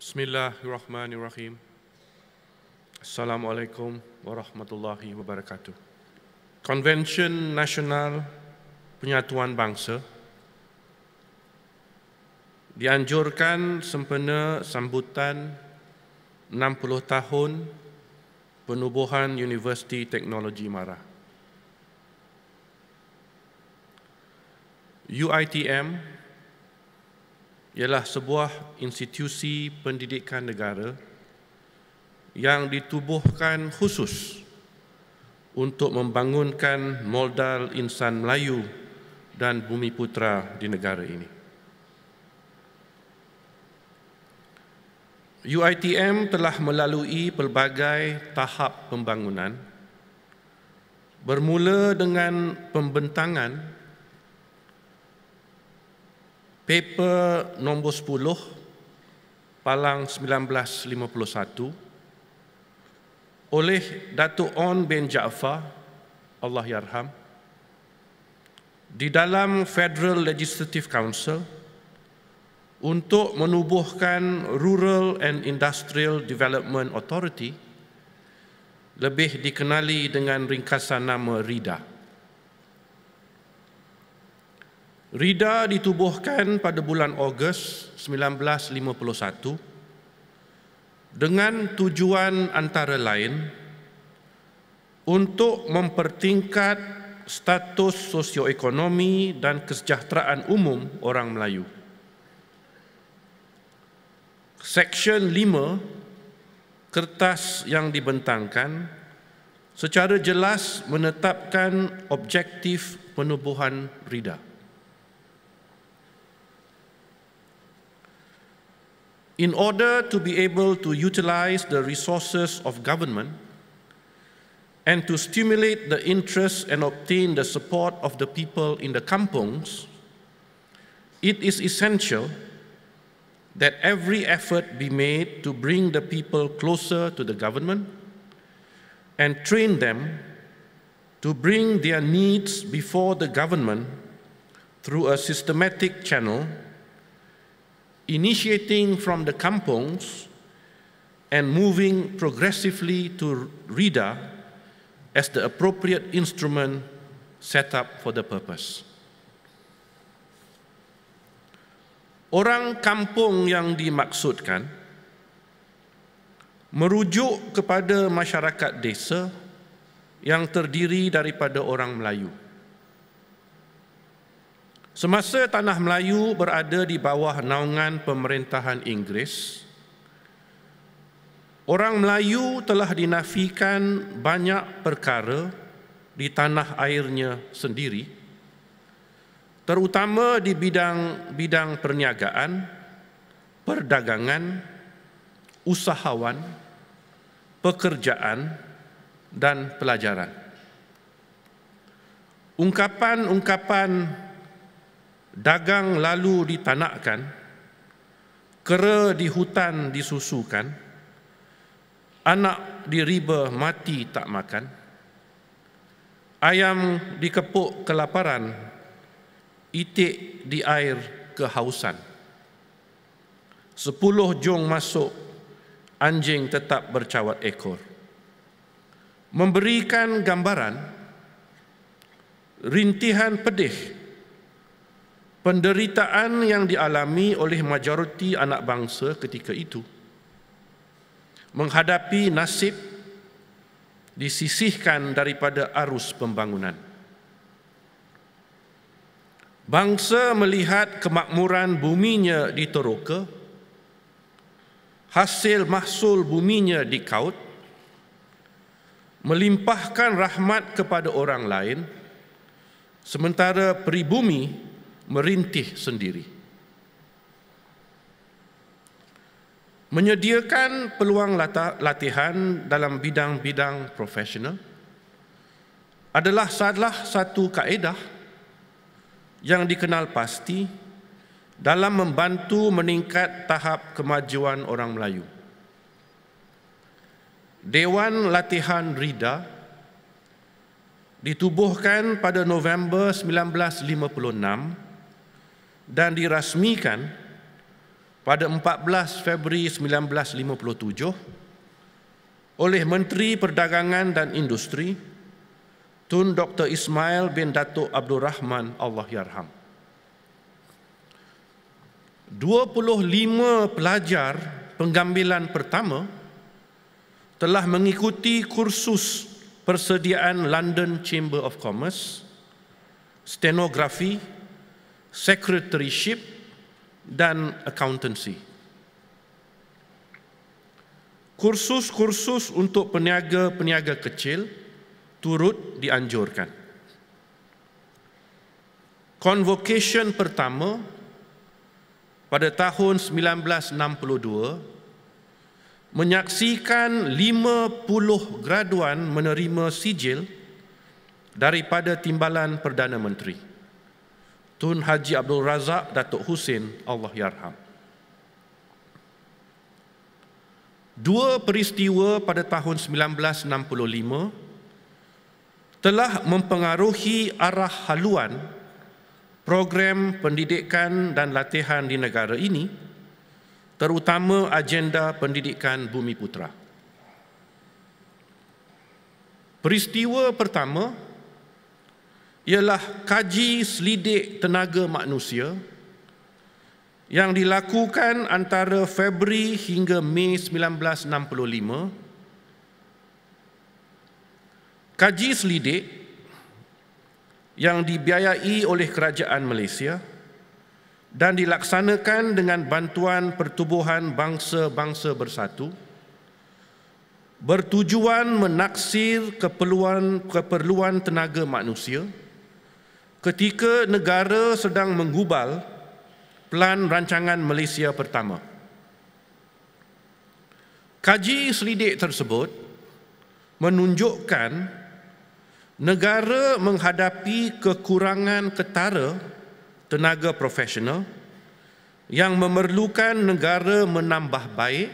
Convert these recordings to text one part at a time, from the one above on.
Bismillahirrahmanirrahim. Assalamualaikum warahmatullahi wabarakatuh. Konvensyen Nasional Penyatuan Bangsa dianjurkan sempena sambutan 60 tahun penubuhan Universiti Teknologi Mara. UITM ialah sebuah institusi pendidikan negara yang ditubuhkan khusus untuk membangunkan modal insan Melayu dan bumi putra di negara ini. UITM telah melalui pelbagai tahap pembangunan bermula dengan pembentangan paper nombor 10 Palang 1951 oleh Datuk On bin Jaafar Allah yarham di dalam Federal Legislative Council untuk menubuhkan Rural and Industrial Development Authority lebih dikenali dengan ringkasan nama RIDA. RIDA ditubuhkan pada bulan Ogos 1951 dengan tujuan antara lain untuk mempertingkat status sosioekonomi dan kesejahteraan umum orang Melayu. Seksyen 5 kertas yang dibentangkan secara jelas menetapkan objektif penubuhan RIDA. In order to be able to utilize the resources of government and to stimulate the interest and obtain the support of the people in the kampungs, it is essential that every effort be made to bring the people closer to the government and train them to bring their needs before the government through a systematic channel, initiating from the kampongs and moving progressively to RIDA as the appropriate instrument set up for the purpose. Orang kampung yang dimaksudkan merujuk kepada masyarakat desa yang terdiri daripada orang Melayu. Semasa tanah Melayu berada di bawah naungan pemerintahan Inggeris, orang Melayu telah dinafikan banyak perkara di tanah airnya sendiri terutama di bidang-bidang perniagaan, perdagangan, usahawan, pekerjaan dan pelajaran. Ungkapan-ungkapan dagang lalu ditanakkan, kera di hutan disusukan, anak di riba mati tak makan, ayam dikepuk kelaparan itik di air kehausan. Sepuluh jong masuk, anjing tetap bercawat ekor. Memberikan gambaran rintihan pedih penderitaan yang dialami oleh majoriti anak bangsa ketika itu menghadapi nasib disisihkan daripada arus pembangunan. Bangsa melihat kemakmuran buminya di Toroka, hasil mahsul buminya di Kaut, melimpahkan rahmat kepada orang lain, sementara peribumi merintih sendiri. Menyediakan peluang latihan dalam bidang-bidang profesional adalah salah satu kaedah yang dikenal pasti dalam membantu meningkat tahap kemajuan orang Melayu. Dewan Latihan Rida ditubuhkan pada November 1956 dan dirasmikan pada 14 Februari 1957 oleh Menteri Perdagangan dan Industri Tun Dr. Ismail bin Datuk Abdul Rahman Allah Yarham. 25 pelajar penggambilan pertama telah mengikuti kursus persediaan London Chamber of Commerce, stenografi, secretaryship dan accountancy. Kursus-kursus untuk peniaga-peniaga kecil turut dianjurkan. Convocation pertama pada tahun 1962 menyaksikan 50 graduan menerima sijil daripada Timbalan Perdana Menteri. Tun Haji Abdul Razak Datuk Husin Allah Yarham. Dua peristiwa pada tahun 1965 telah mempengaruhi arah haluan program pendidikan dan latihan di negara ini terutama agenda pendidikan Bumi Putra. Peristiwa pertama ialah kaji selidik tenaga manusia yang dilakukan antara Februari hingga Mei 1965. Kaji selidik yang dibiayai oleh kerajaan Malaysia dan dilaksanakan dengan bantuan pertubuhan bangsa-bangsa bersatu bertujuan menaksir keperluan keperluan tenaga manusia ketika negara sedang menggubal plan rancangan Malaysia pertama. Kaji selidik tersebut menunjukkan negara menghadapi kekurangan ketara tenaga profesional yang memerlukan negara menambah baik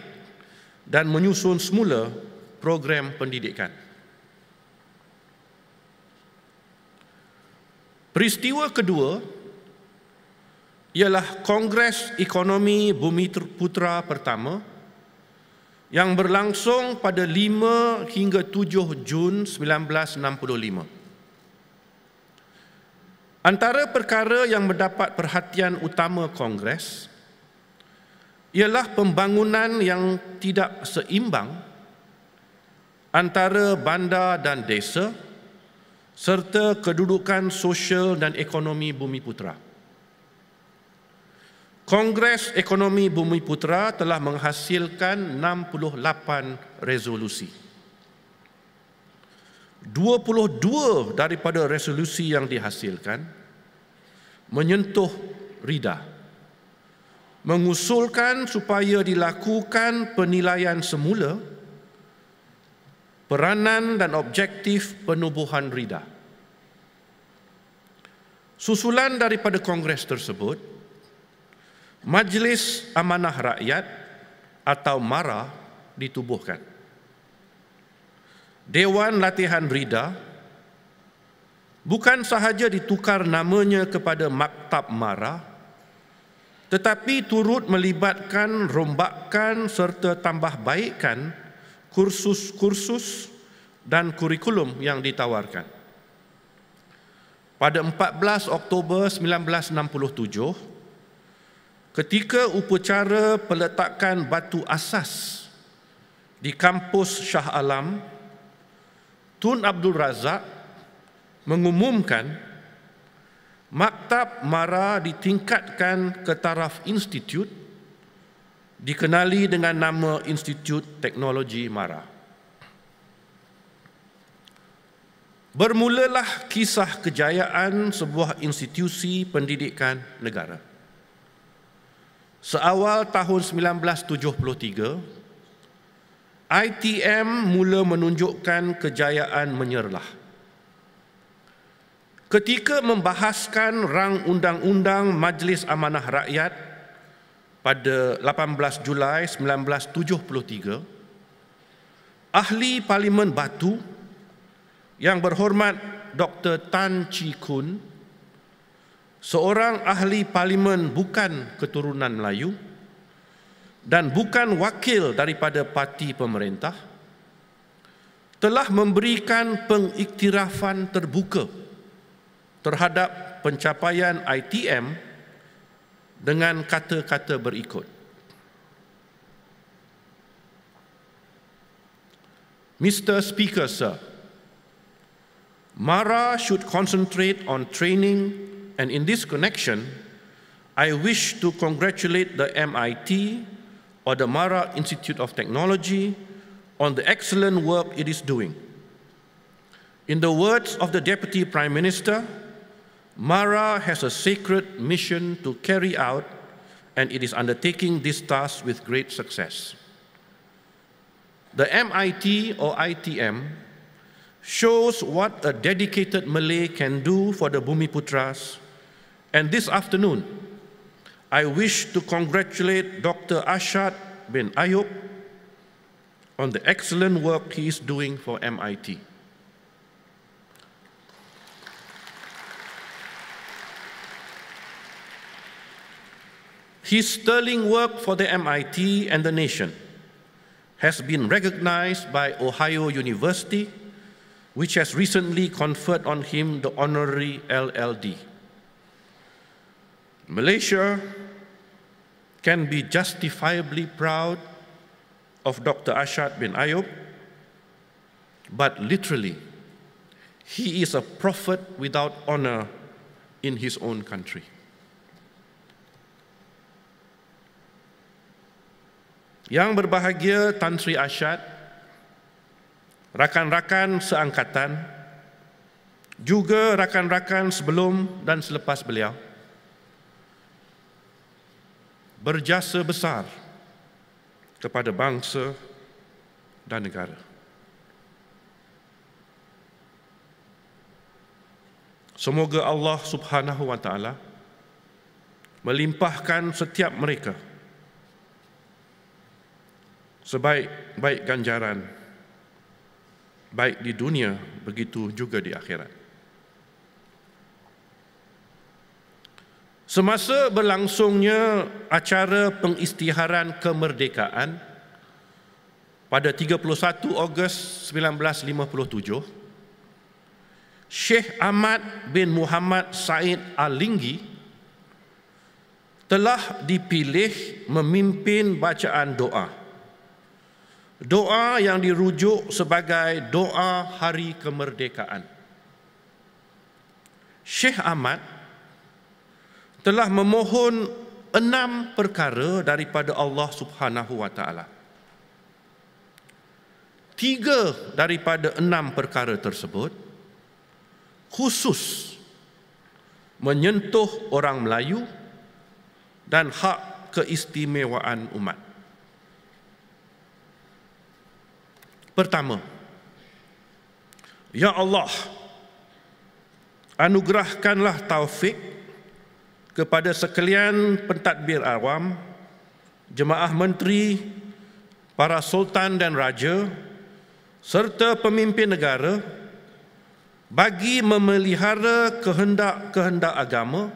dan menyusun semula program pendidikan. Peristiwa kedua ialah Kongres Ekonomi Bumi Putra pertama yang berlangsung pada 5 hingga 7 Jun 1965. Antara perkara yang mendapat perhatian utama Kongres ialah pembangunan yang tidak seimbang antara bandar dan desa serta kedudukan sosial dan ekonomi Bumi Putra. Kongres Ekonomi Bumi Putra telah menghasilkan 68 resolusi. 22 daripada resolusi yang dihasilkan menyentuh RIDA. Mengusulkan supaya dilakukan penilaian semula peranan dan objektif penubuhan rida. Susulan daripada kongres tersebut, Majlis Amanah Rakyat atau MARA ditubuhkan. Dewan Latihan Rida bukan sahaja ditukar namanya kepada Maktab MARA, tetapi turut melibatkan rombakan serta tambah baikkan kursus-kursus dan kurikulum yang ditawarkan. Pada 14 Oktober 1967, ketika upacara peletakan batu asas di kampus Shah Alam, Tun Abdul Razak mengumumkan maktab MARA ditingkatkan ke taraf institut dikenali dengan nama Institut Teknologi Mara. Bermulalah kisah kejayaan sebuah institusi pendidikan negara. Seawal tahun 1973, ITM mula menunjukkan kejayaan menyerlah. Ketika membahaskan rang undang-undang Majlis Amanah Rakyat pada 18 Julai 1973 ahli parlimen Batu yang berhormat Dr Tan Chi Kun seorang ahli parlimen bukan keturunan Melayu dan bukan wakil daripada parti pemerintah telah memberikan pengiktirafan terbuka terhadap pencapaian ITM dengan kata-kata berikut. Mr. Speaker, sir, Mara should concentrate on training and in this connection, I wish to congratulate the MIT or the Mara Institute of Technology on the excellent work it is doing. In the words of the Deputy Prime Minister, Mara has a sacred mission to carry out and it is undertaking this task with great success. The MIT or ITM shows what a dedicated Malay can do for the Bumiputras. And this afternoon, I wish to congratulate Dr. Ashad bin Ayub on the excellent work he is doing for MIT. His sterling work for the MIT and the nation has been recognized by Ohio University, which has recently conferred on him the honorary LLD. Malaysia can be justifiably proud of Dr. Ashad bin Ayub, but literally, he is a prophet without honor in his own country. Yang berbahagia Tan Sri Ashad, rakan-rakan seangkatan, juga rakan-rakan sebelum dan selepas beliau, berjasa besar kepada bangsa dan negara. Semoga Allah Subhanahu wa taala melimpahkan setiap mereka sebaik-baik ganjaran baik di dunia begitu juga di akhirat. Semasa berlangsungnya acara pengistiharan kemerdekaan pada 31 Ogos 1957, Syekh Ahmad bin Muhammad Said Al-Linggi telah dipilih memimpin bacaan doa doa yang dirujuk sebagai doa hari kemerdekaan. Syekh Ahmad telah memohon enam perkara daripada Allah Subhanahu wa taala. Tiga daripada enam perkara tersebut khusus menyentuh orang Melayu dan hak keistimewaan umat. Pertama, Ya Allah, anugerahkanlah taufik kepada sekalian pentadbir awam, jemaah menteri, para sultan dan raja, serta pemimpin negara bagi memelihara kehendak-kehendak agama,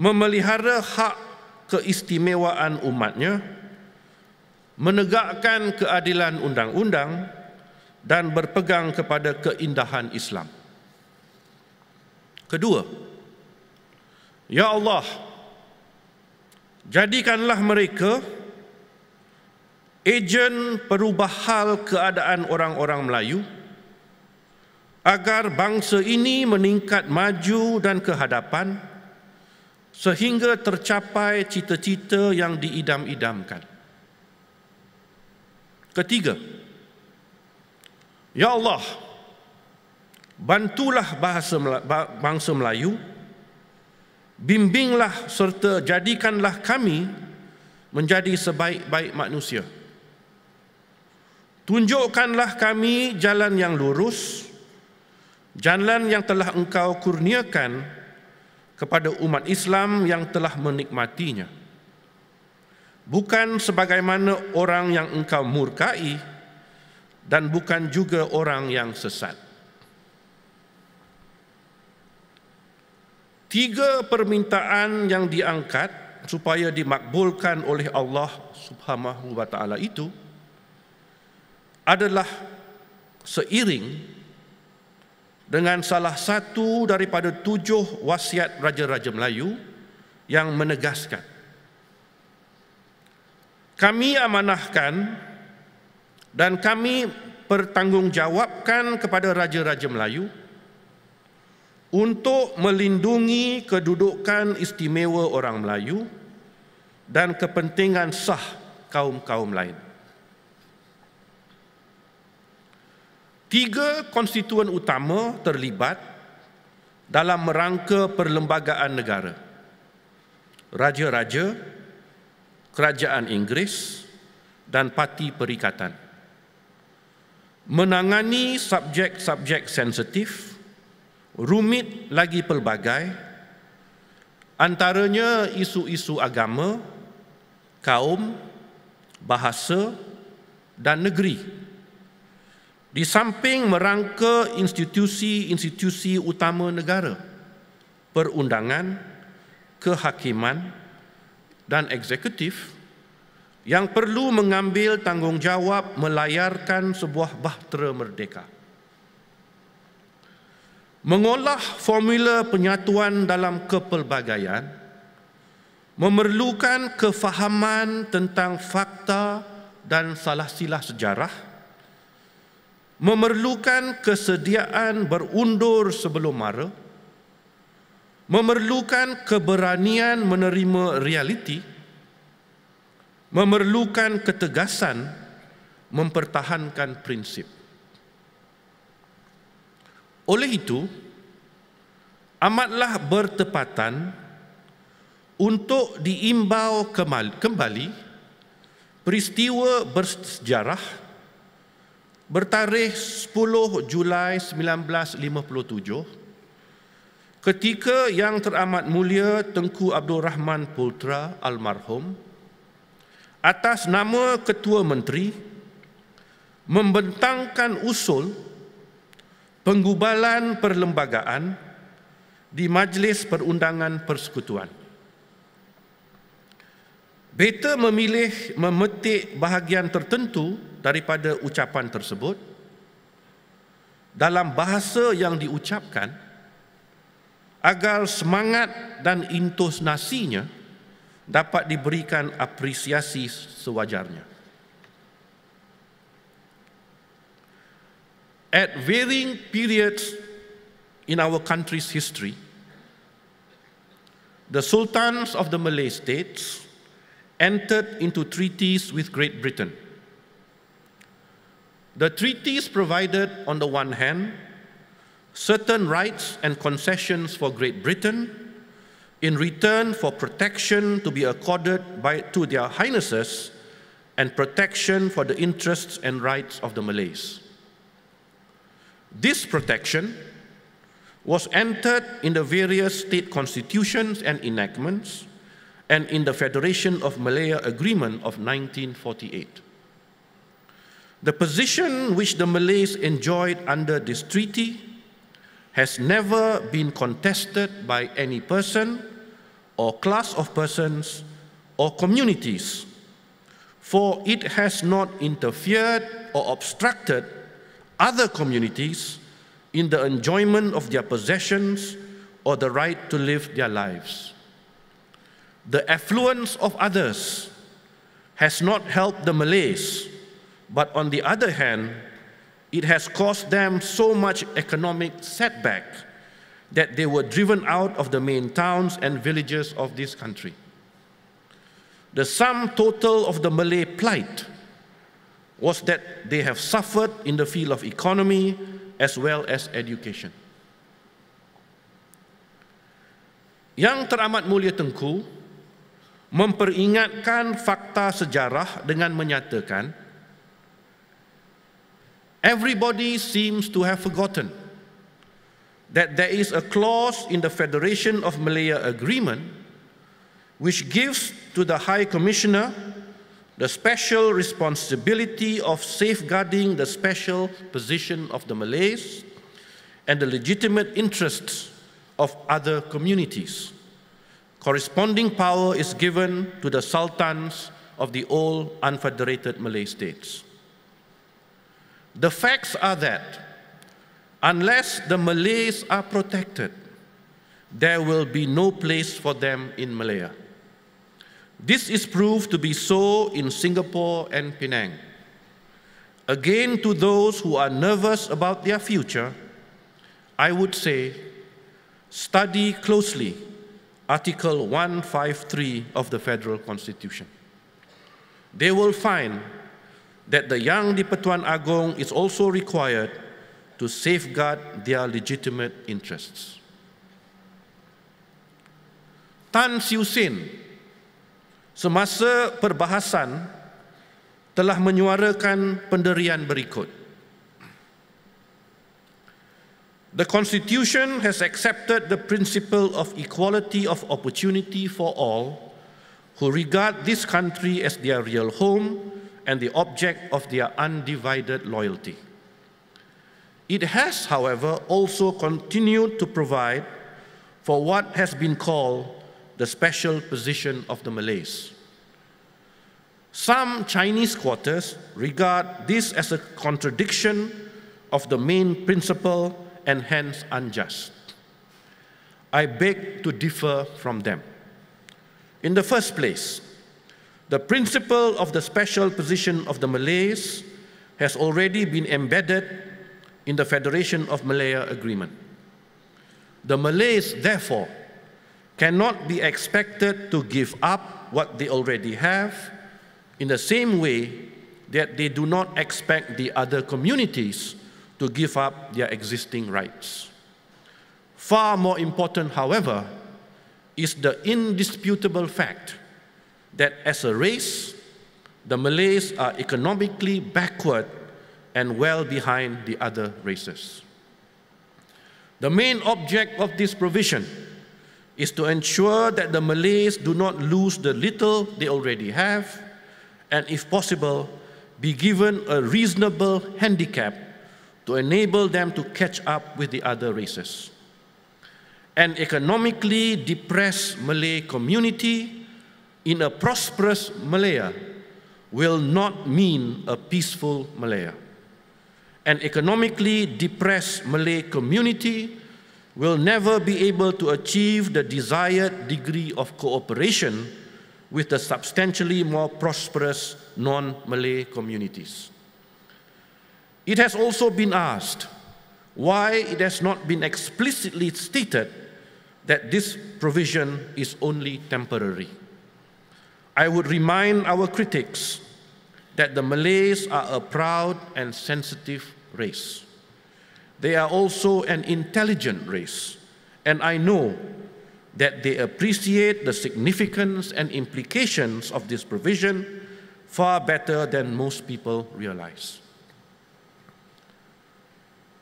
memelihara hak keistimewaan umatnya, menegakkan keadilan undang-undang dan berpegang kepada keindahan Islam. Kedua, Ya Allah, jadikanlah mereka ejen perubah hal keadaan orang-orang Melayu agar bangsa ini meningkat maju dan kehadapan sehingga tercapai cita-cita yang diidam-idamkan. Ketiga, Ya Allah, bantulah bahasa bangsa Melayu, bimbinglah serta jadikanlah kami menjadi sebaik-baik manusia. Tunjukkanlah kami jalan yang lurus, jalan yang telah engkau kurniakan kepada umat Islam yang telah menikmatinya bukan sebagaimana orang yang engkau murkai dan bukan juga orang yang sesat. Tiga permintaan yang diangkat supaya dimakbulkan oleh Allah Subhanahu wa taala itu adalah seiring dengan salah satu daripada tujuh wasiat raja-raja Melayu yang menegaskan kami amanahkan dan kami pertanggungjawabkan kepada raja-raja Melayu untuk melindungi kedudukan istimewa orang Melayu dan kepentingan sah kaum-kaum lain. Tiga konstituen utama terlibat dalam merangka perlembagaan negara. Raja-raja, kerajaan Inggeris dan parti perikatan. Menangani subjek-subjek sensitif, rumit lagi pelbagai, antaranya isu-isu agama, kaum, bahasa dan negeri di samping merangka institusi-institusi utama negara, perundangan, kehakiman dan eksekutif yang perlu mengambil tanggungjawab melayarkan sebuah bahtera merdeka. Mengolah formula penyatuan dalam kepelbagaian memerlukan kefahaman tentang fakta dan salah silah sejarah memerlukan kesediaan berundur sebelum mara, memerlukan keberanian menerima realiti, memerlukan ketegasan mempertahankan prinsip. Oleh itu, amatlah bertepatan untuk diimbau kembali peristiwa bersejarah bertarikh 10 Julai 1957 ketika yang teramat mulia Tengku Abdul Rahman Pultra almarhum atas nama Ketua Menteri membentangkan usul penggubalan perlembagaan di Majlis Perundangan Persekutuan. Beta memilih memetik bahagian tertentu daripada ucapan tersebut dalam bahasa yang diucapkan agar semangat dan intonasinya dapat diberikan apresiasi sewajarnya. At varying periods in our country's history, the sultans of the Malay states entered into treaties with Great Britain – The treaties provided, on the one hand, certain rights and concessions for Great Britain in return for protection to be accorded by, to their highnesses and protection for the interests and rights of the Malays. This protection was entered in the various state constitutions and enactments and in the Federation of Malaya Agreement of 1948. The position which the Malays enjoyed under this treaty has never been contested by any person or class of persons or communities, for it has not interfered or obstructed other communities in the enjoyment of their possessions or the right to live their lives. The affluence of others has not helped the Malays but on the other hand, it has caused them so much economic setback that they were driven out of the main towns and villages of this country. The sum total of the Malay plight was that they have suffered in the field of economy as well as education. Yang teramat mulia Tengku memperingatkan fakta sejarah dengan menyatakan Everybody seems to have forgotten that there is a clause in the Federation of Malaya Agreement which gives to the High Commissioner the special responsibility of safeguarding the special position of the Malays and the legitimate interests of other communities corresponding power is given to the sultans of the old unfederated Malay states. The facts are that unless the Malays are protected, there will be no place for them in Malaya. This is proved to be so in Singapore and Penang. Again, to those who are nervous about their future, I would say study closely Article 153 of the Federal Constitution. They will find that the young Di Pertuan Agong is also required to safeguard their legitimate interests. Tan Siu Sin semasa perbahasan telah menyuarakan penderian berikut. The Constitution has accepted the principle of equality of opportunity for all who regard this country as their real home and the object of their undivided loyalty. It has, however, also continued to provide for what has been called the special position of the Malays. Some Chinese quarters regard this as a contradiction of the main principle and hence unjust. I beg to differ from them. In the first place, the principle of the special position of the Malays has already been embedded in the Federation of Malaya Agreement. The Malays, therefore, cannot be expected to give up what they already have in the same way that they do not expect the other communities to give up their existing rights. Far more important, however, is the indisputable fact that as a race, the Malays are economically backward and well behind the other races. The main object of this provision is to ensure that the Malays do not lose the little they already have and, if possible, be given a reasonable handicap to enable them to catch up with the other races. An economically depressed Malay community in a prosperous Malaya will not mean a peaceful Malaya. An economically depressed Malay community will never be able to achieve the desired degree of cooperation with the substantially more prosperous non-Malay communities. It has also been asked why it has not been explicitly stated that this provision is only temporary. I would remind our critics that the Malays are a proud and sensitive race. They are also an intelligent race, and I know that they appreciate the significance and implications of this provision far better than most people realize.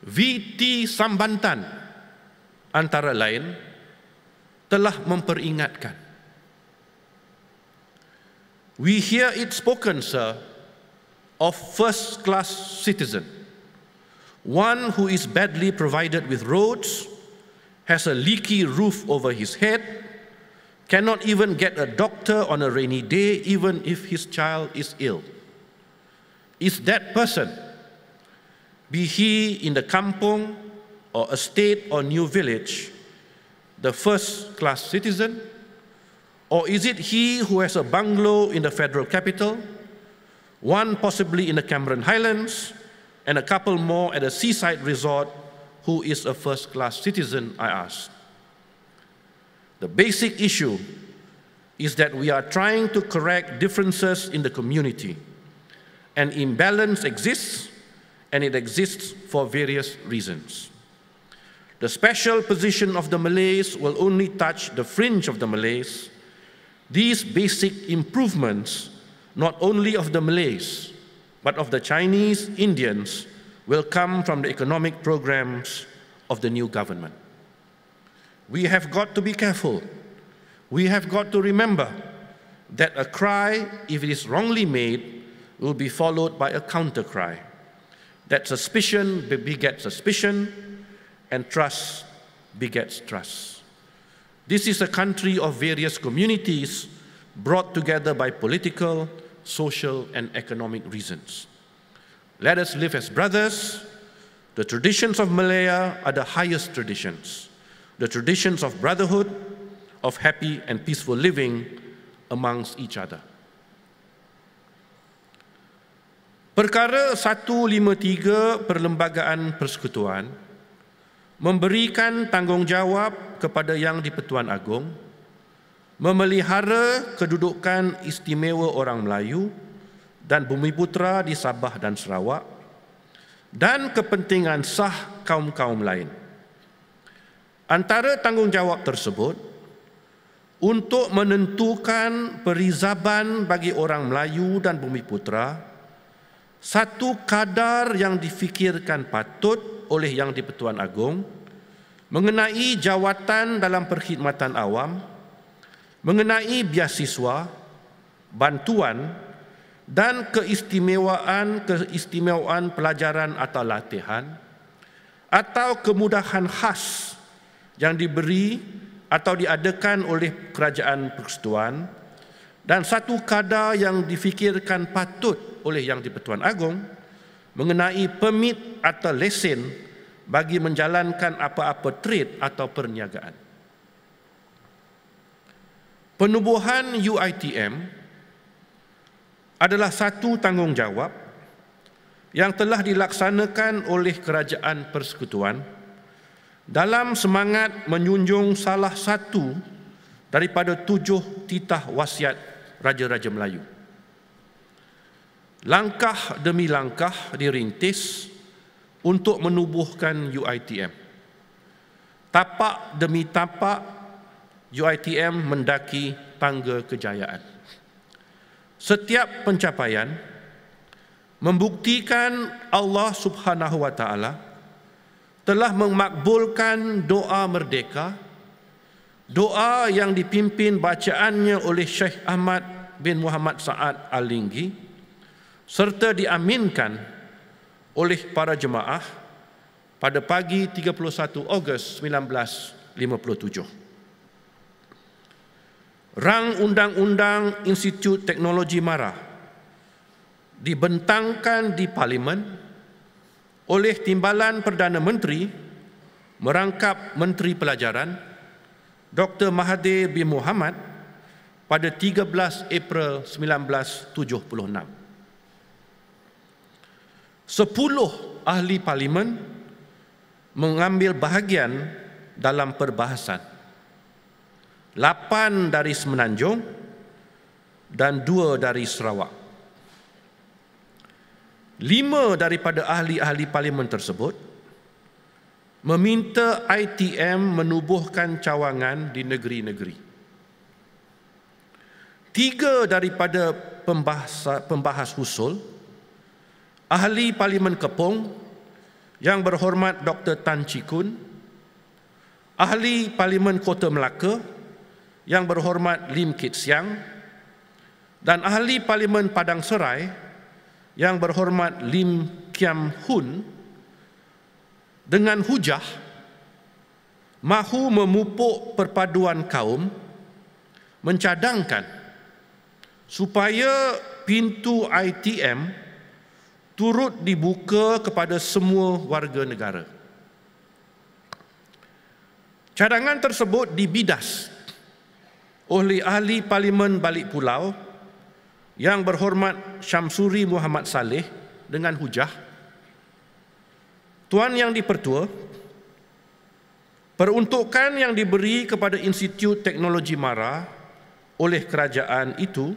VT Sambantan antara lain telah memperingatkan. We hear it spoken, sir, of first-class citizen one who is badly provided with roads, has a leaky roof over his head, cannot even get a doctor on a rainy day, even if his child is ill. Is that person, be he in the kampong or estate or new village, the first class citizen? Or is it he who has a bungalow in the federal capital, one possibly in the Cameron Highlands, and a couple more at a seaside resort who is a first class citizen, I asked. The basic issue is that we are trying to correct differences in the community. An imbalance exists, and it exists for various reasons. The special position of the Malays will only touch the fringe of the Malays. These basic improvements, not only of the Malays, but of the Chinese Indians will come from the economic programs of the new government. We have got to be careful. We have got to remember that a cry, if it is wrongly made, will be followed by a counter cry. That suspicion begets suspicion, and trust begets trust. This is a country of various communities brought together by political, social, and economic reasons. Let us live as brothers. The traditions of Malaya are the highest traditions, the traditions of brotherhood, of happy and peaceful living amongst each other. Perkara 153 Perlembagaan Persekutuan memberikan tanggungjawab kepada Yang di-Pertuan Agong memelihara kedudukan istimewa orang Melayu dan bumi putra di Sabah dan Sarawak dan kepentingan sah kaum-kaum lain. Antara tanggungjawab tersebut untuk menentukan perizaban bagi orang Melayu dan bumi putra satu kadar yang difikirkan patut oleh Yang di-Pertuan Agong mengenai jawatan dalam perkhidmatan awam, mengenai biasiswa, bantuan dan keistimewaan-keistimewaan pelajaran atau latihan atau kemudahan khas yang diberi atau diadakan oleh kerajaan persekutuan dan satu kadar yang difikirkan patut oleh Yang di-Pertuan Agong mengenai permit atau lesen bagi menjalankan apa-apa trade atau perniagaan. Penubuhan UITM adalah satu tanggungjawab yang telah dilaksanakan oleh Kerajaan Persekutuan dalam semangat menjunjung salah satu daripada tujuh titah wasiat Raja-Raja Melayu langkah demi langkah dirintis untuk menubuhkan UITM. Tapak demi tapak UITM mendaki tangga kejayaan. Setiap pencapaian membuktikan Allah Subhanahu wa taala telah memakbulkan doa merdeka doa yang dipimpin bacaannya oleh Syekh Ahmad bin Muhammad Saad Al-Linggi serta diaminkan oleh para jemaah pada pagi 31 Ogos 1957. Rang Undang-Undang Institut Teknologi Mara dibentangkan di Parlimen oleh Timbalan Perdana Menteri merangkap Menteri Pelajaran Dr. Mahathir bin Mohamad pada 13 April 1976. Sepuluh ahli parlimen mengambil bahagian dalam perbahasan. Lapan dari Semenanjung dan dua dari Sarawak. Lima daripada ahli-ahli parlimen tersebut meminta ITM menubuhkan cawangan di negeri-negeri. Tiga daripada pembahas, pembahas usul Ahli Parlimen Kepong yang berhormat Dr. Tan Chee Kun, Ahli Parlimen Kota Melaka yang berhormat Lim Kit Siang dan Ahli Parlimen Padang Serai yang berhormat Lim Kiam Hun dengan hujah mahu memupuk perpaduan kaum mencadangkan supaya pintu ITM turut dibuka kepada semua warga negara. Cadangan tersebut dibidas oleh ahli Parlimen Balik Pulau yang berhormat Syamsuri Muhammad Saleh dengan hujah Tuan yang dipertua peruntukan yang diberi kepada Institut Teknologi Mara oleh kerajaan itu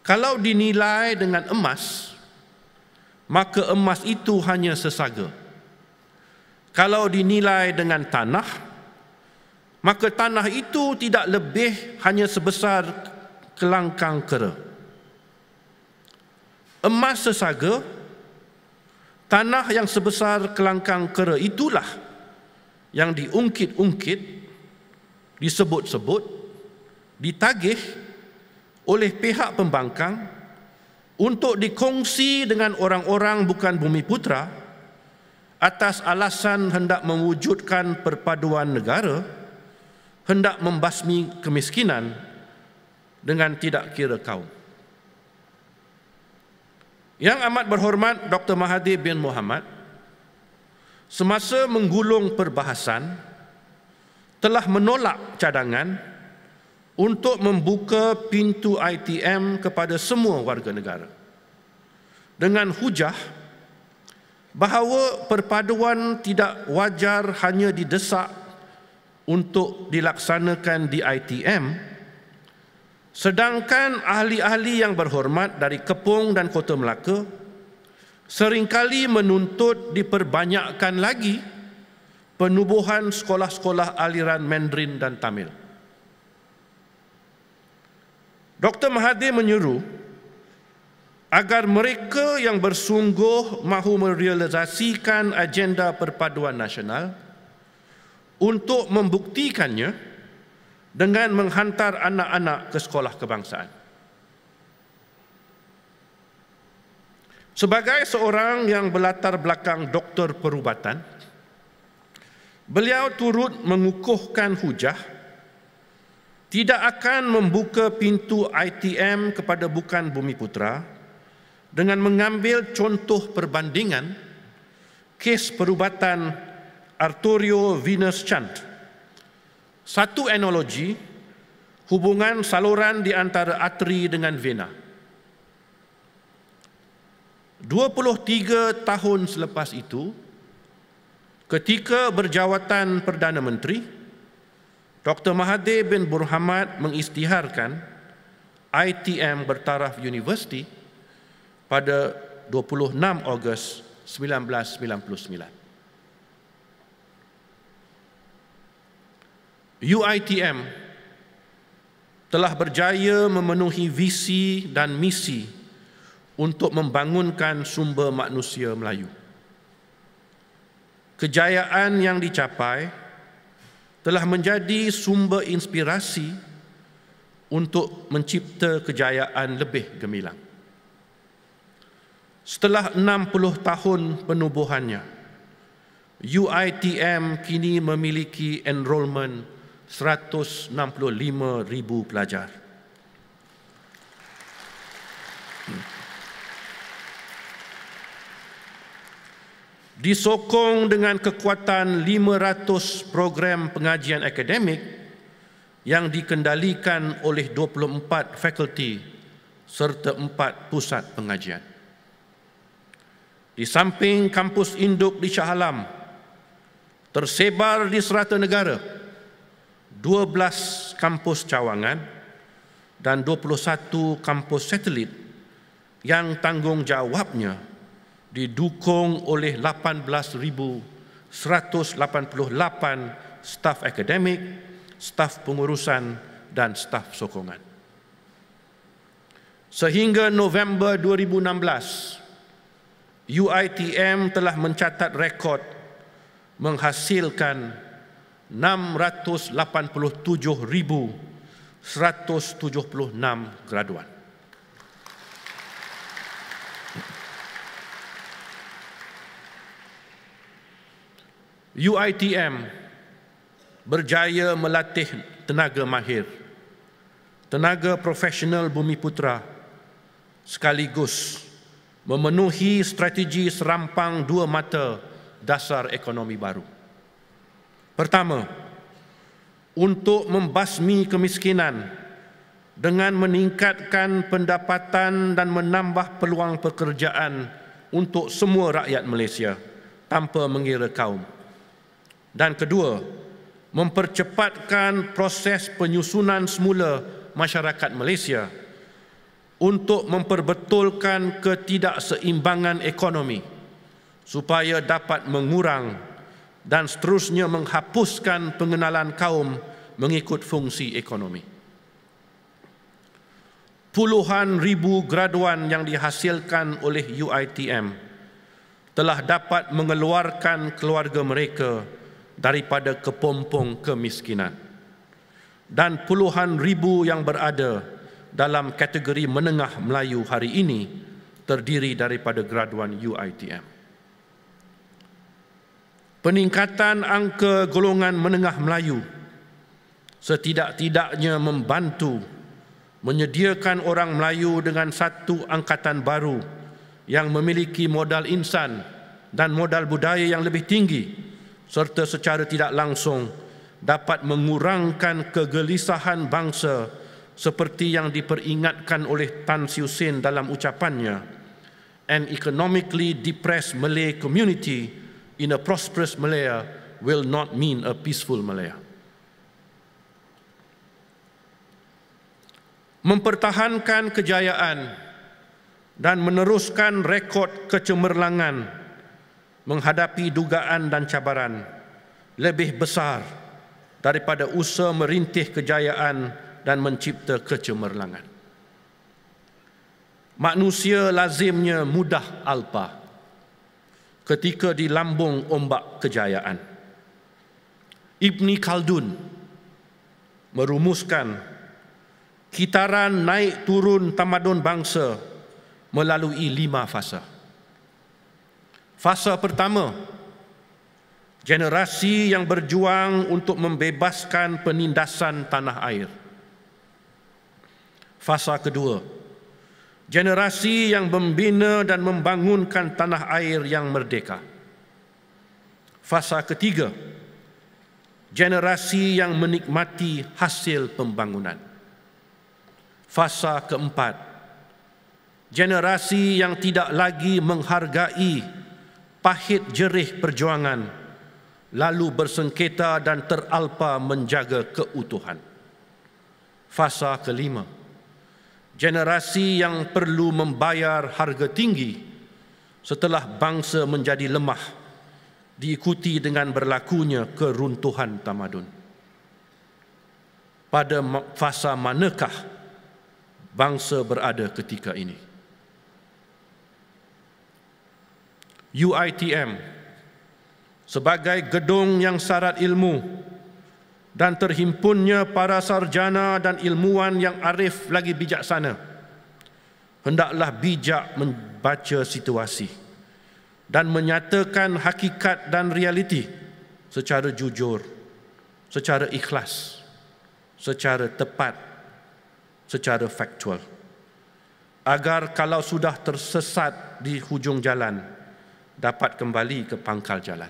kalau dinilai dengan emas maka emas itu hanya sesaga. Kalau dinilai dengan tanah, maka tanah itu tidak lebih hanya sebesar kelangkang kera. Emas sesaga, tanah yang sebesar kelangkang kera itulah yang diungkit-ungkit, disebut-sebut, ditagih oleh pihak pembangkang untuk dikongsi dengan orang-orang bukan bumi putra atas alasan hendak mewujudkan perpaduan negara hendak membasmi kemiskinan dengan tidak kira kaum. Yang amat berhormat Dr. Mahathir bin Muhammad semasa menggulung perbahasan telah menolak cadangan untuk membuka pintu ITM kepada semua warga negara dengan hujah bahawa perpaduan tidak wajar hanya didesak untuk dilaksanakan di ITM Sedangkan ahli-ahli yang berhormat dari Kepung dan Kota Melaka seringkali menuntut diperbanyakkan lagi penubuhan sekolah-sekolah aliran Mandarin dan Tamil. Dr. Mahathir menyuruh agar mereka yang bersungguh mahu merealisasikan agenda perpaduan nasional untuk membuktikannya dengan menghantar anak-anak ke sekolah kebangsaan. Sebagai seorang yang berlatar belakang doktor perubatan, beliau turut mengukuhkan hujah tidak akan membuka pintu ITM kepada bukan bumi putra dengan mengambil contoh perbandingan kes perubatan Arturio Venus Chant satu analogi hubungan saluran di antara atri dengan vena. 23 tahun selepas itu, ketika berjawatan Perdana Menteri, Dr. Mahathir bin Burhamad mengistiharkan ITM bertaraf universiti pada 26 Ogos 1999. UITM telah berjaya memenuhi visi dan misi untuk membangunkan sumber manusia Melayu. Kejayaan yang dicapai telah menjadi sumber inspirasi untuk mencipta kejayaan lebih gemilang. Setelah 60 tahun penubuhannya, UITM kini memiliki enrolment 165 ribu pelajar. Disokong dengan kekuatan 500 program pengajian akademik yang dikendalikan oleh 24 fakulti serta 4 pusat pengajian. Di samping kampus induk di Shah Alam, tersebar di serata negara, 12 kampus cawangan dan 21 kampus satelit yang tanggungjawabnya didukung oleh 18,188 staf akademik, staf pengurusan dan staf sokongan. Sehingga November 2016, UITM telah mencatat rekod menghasilkan 687,176 graduan. UITM berjaya melatih tenaga mahir, tenaga profesional bumi putra sekaligus memenuhi strategi serampang dua mata dasar ekonomi baru. Pertama, untuk membasmi kemiskinan dengan meningkatkan pendapatan dan menambah peluang pekerjaan untuk semua rakyat Malaysia tanpa mengira kaum. Dan kedua, mempercepatkan proses penyusunan semula masyarakat Malaysia untuk memperbetulkan ketidakseimbangan ekonomi supaya dapat mengurang dan seterusnya menghapuskan pengenalan kaum mengikut fungsi ekonomi. Puluhan ribu graduan yang dihasilkan oleh UITM telah dapat mengeluarkan keluarga mereka daripada kepompong kemiskinan. Dan puluhan ribu yang berada dalam kategori menengah Melayu hari ini terdiri daripada graduan UITM. Peningkatan angka golongan menengah Melayu setidak-tidaknya membantu menyediakan orang Melayu dengan satu angkatan baru yang memiliki modal insan dan modal budaya yang lebih tinggi serta secara tidak langsung dapat mengurangkan kegelisahan bangsa seperti yang diperingatkan oleh Tan Siew Sin dalam ucapannya an economically depressed Malay community in a prosperous Malaya will not mean a peaceful Malaya. Mempertahankan kejayaan dan meneruskan rekod kecemerlangan menghadapi dugaan dan cabaran lebih besar daripada usaha merintih kejayaan dan mencipta kecemerlangan. Manusia lazimnya mudah alpa ketika di lambung ombak kejayaan. Ibni Khaldun merumuskan kitaran naik turun tamadun bangsa melalui lima fasa. Fasa pertama, generasi yang berjuang untuk membebaskan penindasan tanah air. Fasa kedua, generasi yang membina dan membangunkan tanah air yang merdeka. Fasa ketiga, generasi yang menikmati hasil pembangunan. Fasa keempat, generasi yang tidak lagi menghargai pahit jerih perjuangan lalu bersengketa dan teralpa menjaga keutuhan. Fasa kelima, generasi yang perlu membayar harga tinggi setelah bangsa menjadi lemah diikuti dengan berlakunya keruntuhan tamadun. Pada fasa manakah bangsa berada ketika ini? UITM sebagai gedung yang syarat ilmu dan terhimpunnya para sarjana dan ilmuwan yang arif lagi bijaksana. Hendaklah bijak membaca situasi dan menyatakan hakikat dan realiti secara jujur secara ikhlas secara tepat secara faktual agar kalau sudah tersesat di hujung jalan dapat kembali ke pangkal jalan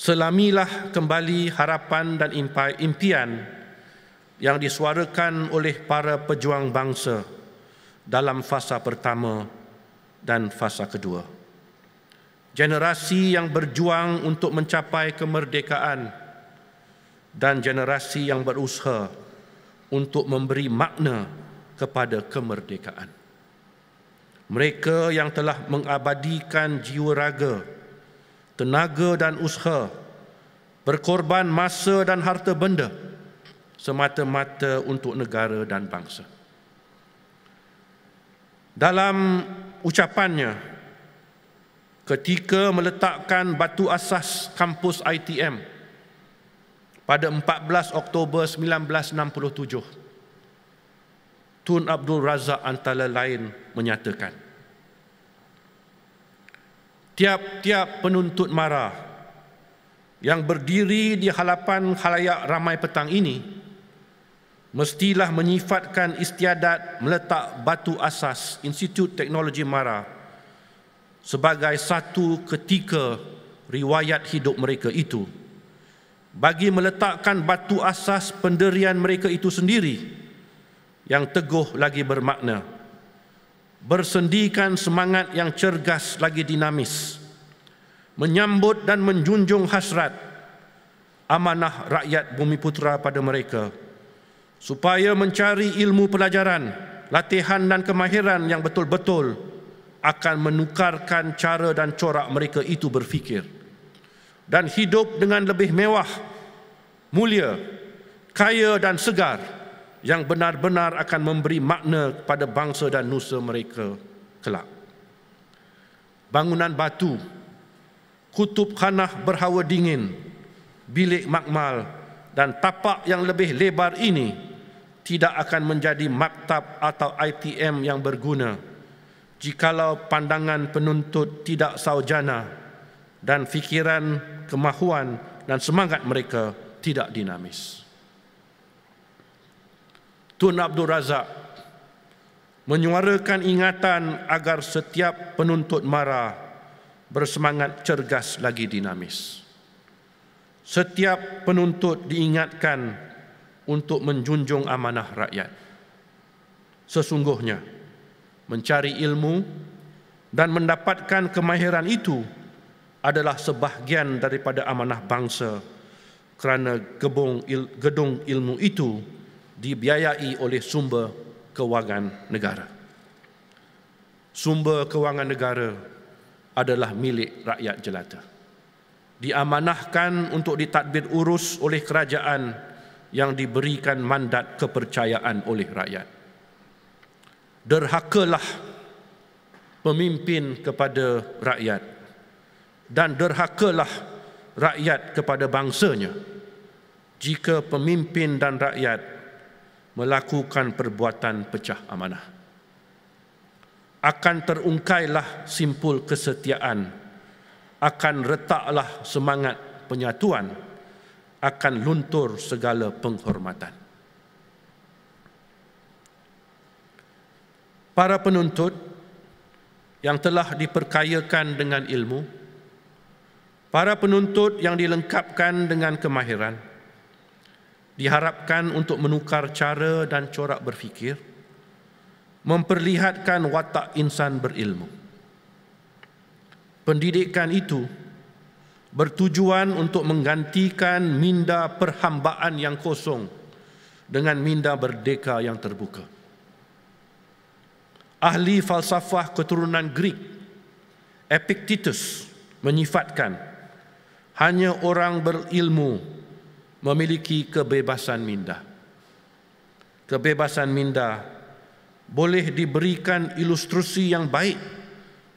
selamilah kembali harapan dan impian yang disuarakan oleh para pejuang bangsa dalam fasa pertama dan fasa kedua. Generasi yang berjuang untuk mencapai kemerdekaan dan generasi yang berusaha untuk memberi makna kepada kemerdekaan. Mereka yang telah mengabadikan jiwa raga tenaga dan usaha, berkorban masa dan harta benda semata-mata untuk negara dan bangsa. Dalam ucapannya ketika meletakkan batu asas kampus ITM pada 14 Oktober 1967 Tun Abdul Razak antara lain menyatakan tiap-tiap penuntut mara yang berdiri di hadapan khalayak ramai petang ini mestilah menyifatkan istiadat meletak batu asas Institut Teknologi Mara sebagai satu ketika riwayat hidup mereka itu. Bagi meletakkan batu asas penderian mereka itu sendiri yang teguh lagi bermakna. Bersendikan semangat yang cergas lagi dinamis, menyambut dan menjunjung hasrat amanah rakyat bumi putra pada mereka, supaya mencari ilmu pelajaran, latihan dan kemahiran yang betul-betul akan menukarkan cara dan corak mereka itu berfikir. Dan hidup dengan lebih mewah, mulia, kaya dan segar yang benar-benar akan memberi makna kepada bangsa dan nusa mereka kelak. Bangunan batu, kutub khanah berhawa dingin, bilik makmal dan tapak yang lebih lebar ini tidak akan menjadi maktab atau ITM yang berguna jikalau pandangan penuntut tidak saujana dan fikiran, kemahuan dan semangat mereka tidak dinamis. Tun Abdul Razak menyuarakan ingatan agar setiap penuntut mara bersemangat cergas lagi dinamis. Setiap penuntut diingatkan untuk menjunjung amanah rakyat. Sesungguhnya, mencari ilmu dan mendapatkan kemahiran itu adalah sebahagian daripada amanah bangsa kerana gedung ilmu itu dibiayai oleh sumber kewangan negara. Sumber kewangan negara adalah milik rakyat jelata. Diamanahkan untuk ditadbir urus oleh kerajaan yang diberikan mandat kepercayaan oleh rakyat. Derhakalah pemimpin kepada rakyat dan derhakalah rakyat kepada bangsanya jika pemimpin dan rakyat melakukan perbuatan pecah amanah. Akan terungkailah simpul kesetiaan, akan retaklah semangat penyatuan, akan luntur segala penghormatan. Para penuntut yang telah diperkayakan dengan ilmu, para penuntut yang dilengkapkan dengan kemahiran, diharapkan untuk menukar cara dan corak berfikir, memperlihatkan watak insan berilmu. Pendidikan itu bertujuan untuk menggantikan minda perhambaan yang kosong dengan minda berdeka yang terbuka. Ahli falsafah keturunan Greek, Epictetus, menyifatkan hanya orang berilmu memiliki kebebasan minda. Kebebasan minda boleh diberikan ilustrasi yang baik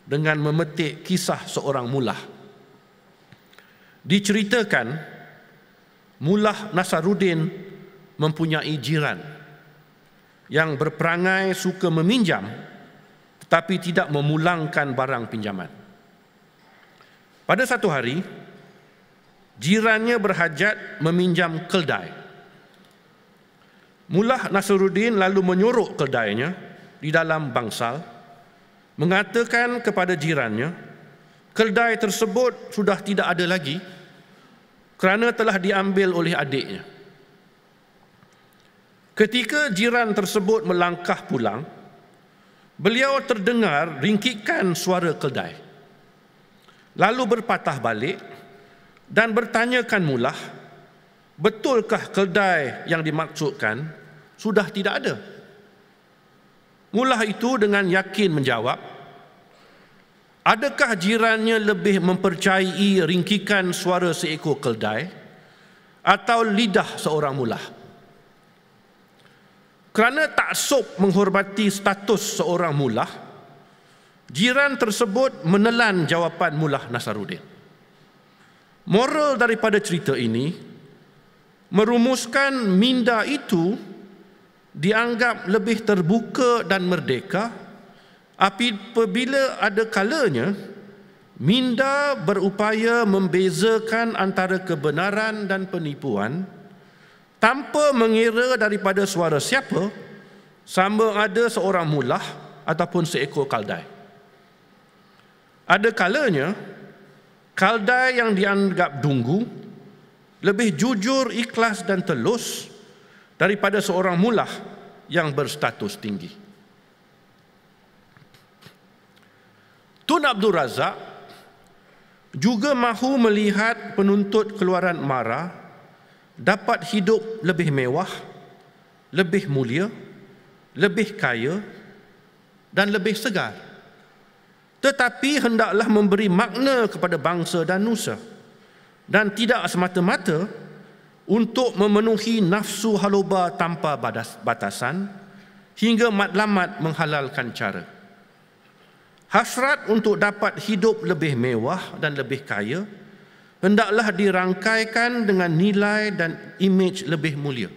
dengan memetik kisah seorang mulah. Diceritakan, mulah Nasaruddin mempunyai jiran yang berperangai suka meminjam tetapi tidak memulangkan barang pinjaman. Pada satu hari, jirannya berhajat meminjam keldai. Mullah Nasruddin lalu menyuruh keldainya di dalam bangsal mengatakan kepada jirannya keldai tersebut sudah tidak ada lagi kerana telah diambil oleh adiknya. Ketika jiran tersebut melangkah pulang, beliau terdengar ringkikan suara keldai. Lalu berpatah balik dan bertanyakan mulah, betulkah keldai yang dimaksudkan sudah tidak ada? Mulah itu dengan yakin menjawab, adakah jirannya lebih mempercayai ringkikan suara seekor keldai atau lidah seorang mulah? Kerana tak taksub menghormati status seorang mulah, jiran tersebut menelan jawapan mulah Nasaruddin. Moral daripada cerita ini merumuskan minda itu dianggap lebih terbuka dan merdeka apabila ada kalanya minda berupaya membezakan antara kebenaran dan penipuan tanpa mengira daripada suara siapa sama ada seorang mulah ataupun seekor kaldai. Ada kalanya Kaldai yang dianggap dunggu lebih jujur, ikhlas dan telus daripada seorang mulah yang berstatus tinggi. Tun Abdul Razak juga mahu melihat penuntut keluaran mara dapat hidup lebih mewah, lebih mulia, lebih kaya dan lebih segar tetapi hendaklah memberi makna kepada bangsa dan nusa dan tidak semata-mata untuk memenuhi nafsu haloba tanpa batasan hingga matlamat menghalalkan cara. Hasrat untuk dapat hidup lebih mewah dan lebih kaya hendaklah dirangkaikan dengan nilai dan imej lebih mulia.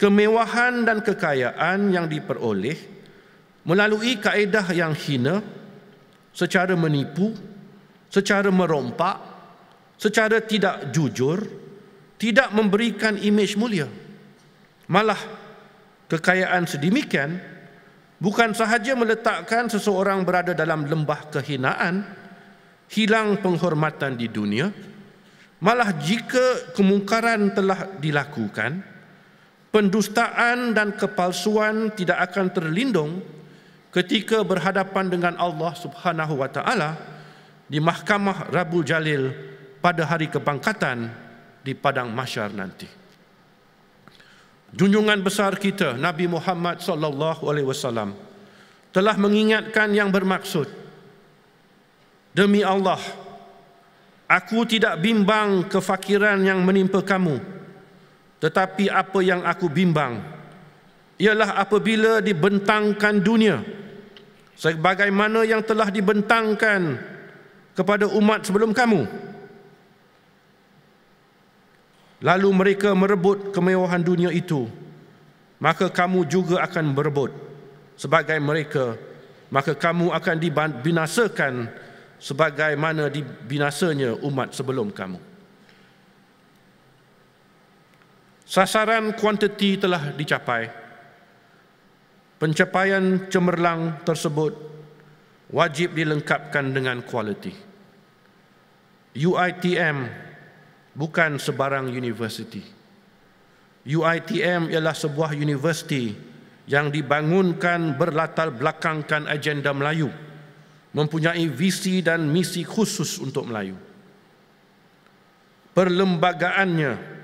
Kemewahan dan kekayaan yang diperoleh melalui kaedah yang hina secara menipu, secara merompak, secara tidak jujur, tidak memberikan imej mulia. Malah kekayaan sedemikian bukan sahaja meletakkan seseorang berada dalam lembah kehinaan, hilang penghormatan di dunia, malah jika kemungkaran telah dilakukan, pendustaan dan kepalsuan tidak akan terlindung ketika berhadapan dengan Allah Subhanahu wa taala di mahkamah Rabbul Jalil pada hari kebangkatan di padang mahsyar nanti. Junjungan besar kita Nabi Muhammad sallallahu alaihi wasallam telah mengingatkan yang bermaksud Demi Allah aku tidak bimbang kefakiran yang menimpa kamu tetapi apa yang aku bimbang ialah apabila dibentangkan dunia sebagaimana yang telah dibentangkan kepada umat sebelum kamu. Lalu mereka merebut kemewahan dunia itu maka kamu juga akan berebut. Sebagai mereka maka kamu akan dibinasakan sebagaimana dibinasanya umat sebelum kamu. Sasaran kuantiti telah dicapai pencapaian cemerlang tersebut wajib dilengkapkan dengan kualiti UITM bukan sebarang universiti. UITM ialah sebuah universiti yang dibangunkan berlatar belakangkan agenda Melayu, mempunyai visi dan misi khusus untuk Melayu. Perlembagaannya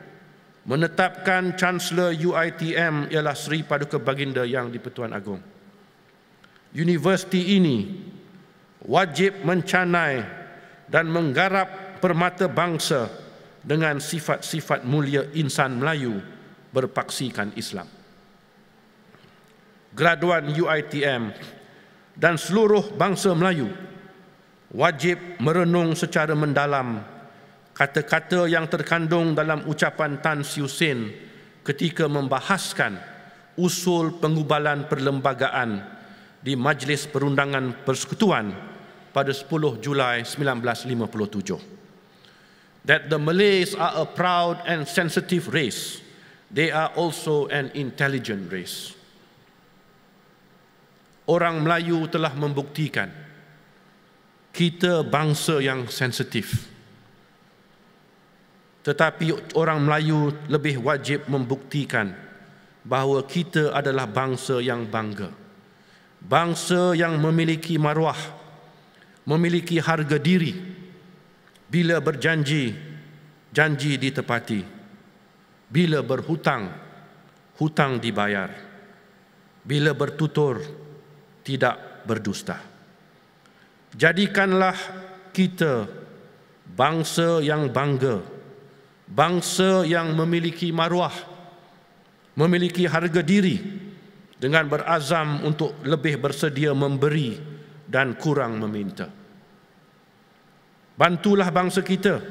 menetapkan Chancellor UITM ialah Sri Paduka Baginda Yang di-Pertuan Agong. Universiti ini wajib mencanai dan menggarap permata bangsa dengan sifat-sifat mulia insan Melayu berpaksikan Islam. Graduan UITM dan seluruh bangsa Melayu wajib merenung secara mendalam kata-kata yang terkandung dalam ucapan Tan Siew Sin ketika membahaskan usul pengubalan perlembagaan di Majlis Perundangan Persekutuan pada 10 Julai 1957 that the Malays are a proud and sensitive race. They are also an intelligent race. Orang Melayu telah membuktikan kita bangsa yang sensitif. Tetapi orang Melayu lebih wajib membuktikan bahawa kita adalah bangsa yang bangga. Bangsa yang memiliki maruah, memiliki harga diri, bila berjanji janji ditepati. Bila berhutang hutang dibayar. Bila bertutur tidak berdusta. Jadikanlah kita bangsa yang bangga bangsa yang memiliki maruah memiliki harga diri dengan berazam untuk lebih bersedia memberi dan kurang meminta Bantulah bangsa kita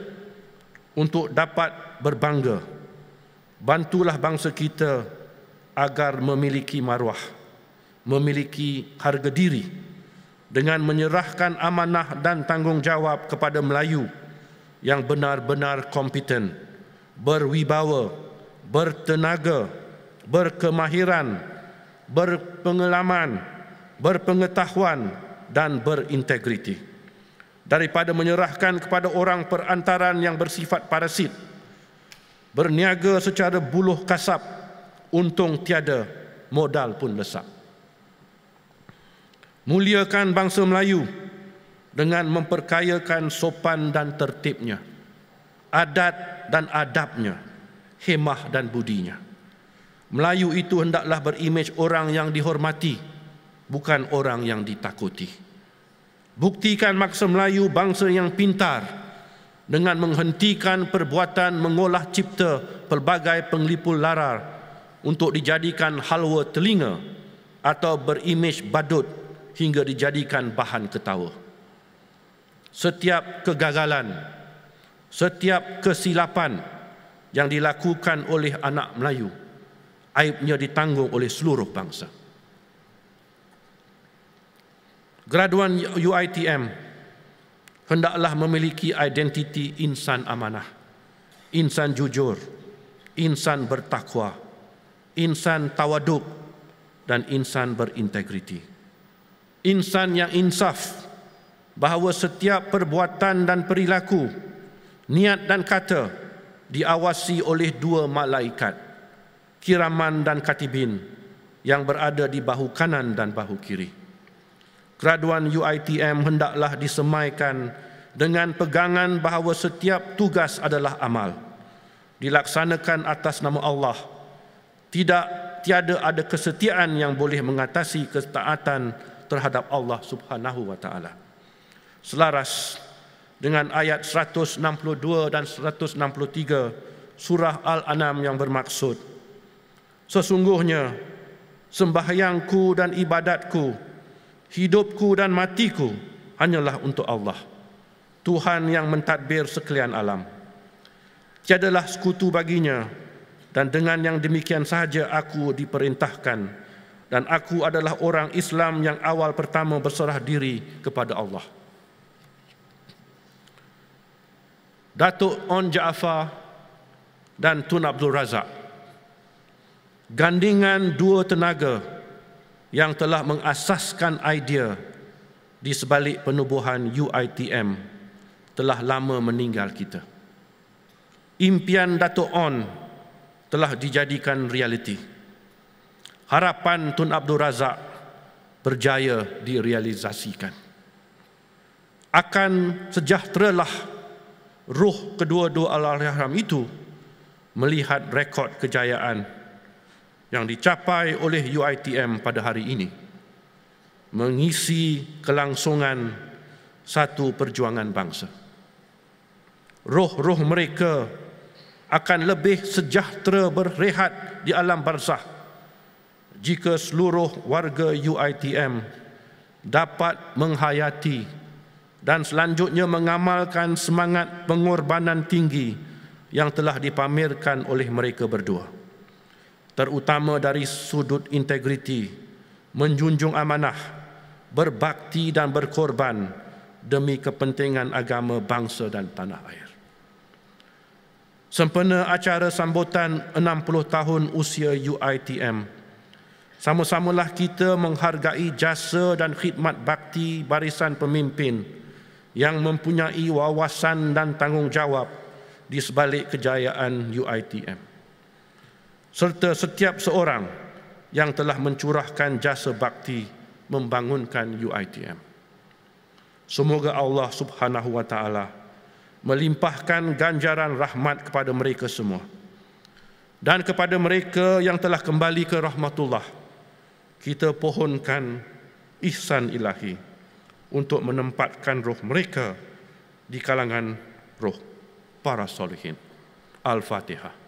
untuk dapat berbangga. Bantulah bangsa kita agar memiliki maruah, memiliki harga diri dengan menyerahkan amanah dan tanggungjawab kepada Melayu yang benar-benar kompeten, berwibawa, bertenaga, berkemahiran, berpengalaman, berpengetahuan dan berintegriti. Daripada menyerahkan kepada orang perantaran yang bersifat parasit berniaga secara buluh kasap untung tiada modal pun lesap. Muliakan bangsa Melayu dengan memperkayakan sopan dan tertibnya adat dan adabnya hemah dan budinya Melayu itu hendaklah berimej orang yang dihormati bukan orang yang ditakuti Buktikan maksa Melayu bangsa yang pintar dengan menghentikan perbuatan mengolah cipta pelbagai penglipul larar untuk dijadikan halwa telinga atau berimej badut hingga dijadikan bahan ketawa. Setiap kegagalan, setiap kesilapan yang dilakukan oleh anak Melayu, aibnya ditanggung oleh seluruh bangsa graduan UITM hendaklah memiliki identiti insan amanah insan jujur, insan bertakwa, insan tawaduk dan insan berintegriti. Insan yang insaf bahawa setiap perbuatan dan perilaku, niat dan kata diawasi oleh dua malaikat, kiraman dan katibin yang berada di bahu kanan dan bahu kiri. Graduan UITM hendaklah disemaikan dengan pegangan bahawa setiap tugas adalah amal. Dilaksanakan atas nama Allah tidak tiada ada kesetiaan yang boleh mengatasi ketaatan terhadap Allah Subhanahu wa taala. Selaras dengan ayat 162 dan 163 surah Al-An'am yang bermaksud sesungguhnya sembahyangku dan ibadatku hidupku dan matiku hanyalah untuk Allah Tuhan yang mentadbir sekalian alam tiadalah sekutu baginya dan dengan yang demikian sahaja aku diperintahkan dan aku adalah orang Islam yang awal pertama berserah diri kepada Allah. Datuk On Jaafar dan Tun Abdul Razak gandingan dua tenaga yang telah mengasaskan idea di sebalik penubuhan UITM telah lama meninggal kita. Impian Datuk On telah dijadikan realiti. Harapan Tun Abdul Razak berjaya direalisasikan. Akan sejahteralah ruh kedua-dua Allahyarham itu melihat rekod kejayaan yang dicapai oleh UITM pada hari ini mengisi kelangsungan satu perjuangan bangsa. Roh-roh mereka akan lebih sejahtera berehat di alam barzah jika seluruh warga UITM dapat menghayati dan selanjutnya mengamalkan semangat pengorbanan tinggi yang telah dipamerkan oleh mereka berdua terutama dari sudut integriti menjunjung amanah berbakti dan berkorban demi kepentingan agama bangsa dan tanah air sempena acara sambutan 60 tahun usia UITM. Sama-samalah kita menghargai jasa dan khidmat bakti barisan pemimpin yang mempunyai wawasan dan tanggungjawab di sebalik kejayaan UITM. Serta setiap seorang yang telah mencurahkan jasa bakti membangunkan UITM. Semoga Allah Subhanahu wa taala melimpahkan ganjaran rahmat kepada mereka semua. Dan kepada mereka yang telah kembali ke rahmatullah, kita pohonkan ihsan ilahi untuk menempatkan roh mereka di kalangan roh para solihin. Al-Fatihah.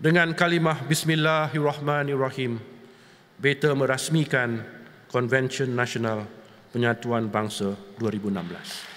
Dengan kalimah Bismillahirrahmanirrahim, Beta merasmikan Konvensyen Nasional Penyatuan Bangsa 2016.